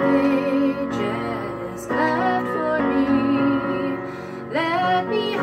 pages left for me. Let me